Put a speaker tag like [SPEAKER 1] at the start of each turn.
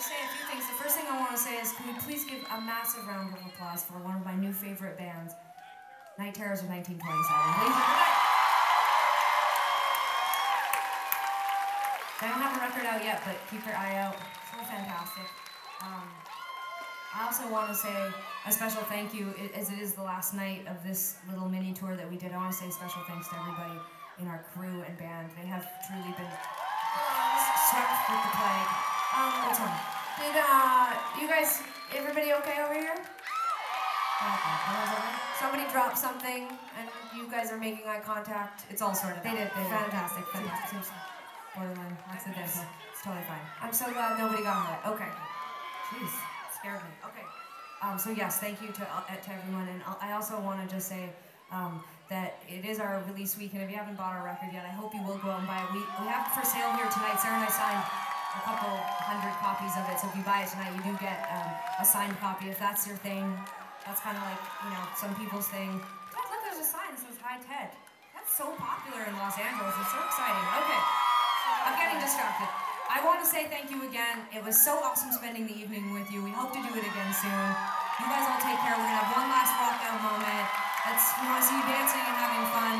[SPEAKER 1] To say a few things. The first thing I want to say is, can we please give a massive round of applause for one of my new favorite bands, Night Terrors of 1927. I don't have a record out yet, but keep your eye out. It's so fantastic. Um, I also want to say a special thank you, as it is the last night of this little mini tour that we did. I want to say special thanks to everybody in our crew and band. They have truly been swept with the plague. Um, what's on? Did uh, you guys, everybody okay over here? Okay. Somebody dropped something, and you guys are making eye contact. It's all sorted. They did. They did. Fantastic. Fantastic. Borderline accidental. It's totally fine. I'm so glad nobody got hurt. Okay. Jeez, scared me. Okay. Um, so yes, thank you to uh, to everyone, and I also want to just say um, that it is our release week, and if you haven't bought our record yet, I hope you will go out and buy it. We we have it for sale here tonight. Sara and I signed a couple hundred copies of it, so if you buy it tonight, you do get um, a signed copy. If that's your thing, that's kind of like you know some people's thing. Ted, look, there's a sign that says Hi Ted. That's so popular in Los Angeles. It's so exciting. Okay. I'm getting distracted. I want to say thank you again. It was so awesome spending the evening with you. We hope to do it again soon. You guys all take care. We're gonna have one last walk down moment. Let's we want to see you dancing and having fun.